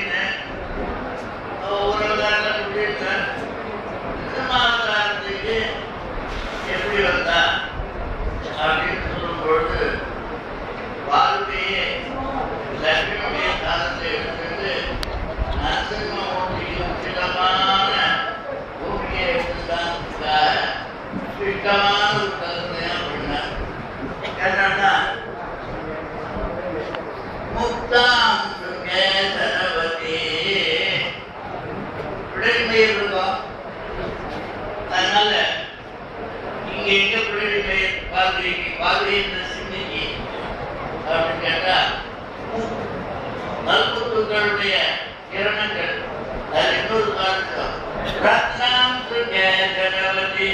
முடியினேன் ஓரளவு தான் முடியினேன் திருமாவளவன்றைக்கு எப்படி வந்தா அப்படின்னு சொல்லும்பொழுது வாழ்க்கையே லக்ஷ்மியுடைய காலத்தை எடுத்துட்டு நரசிம்ம மூர்த்தியின் திடமான பூமியை எடுத்துதான் திட்டமான பிழைமையில் இருந்தோம் அதனால இங்க எங்க பிழைமையர் பாதிரிக்கு பாதிரி என்ற சிந்தைக்கு அப்படின்னு கேட்டா மல்குத்துக்களுடைய கிரணங்கள் அது இன்னொரு காரணம். ரத்னாம் ஜெகவதி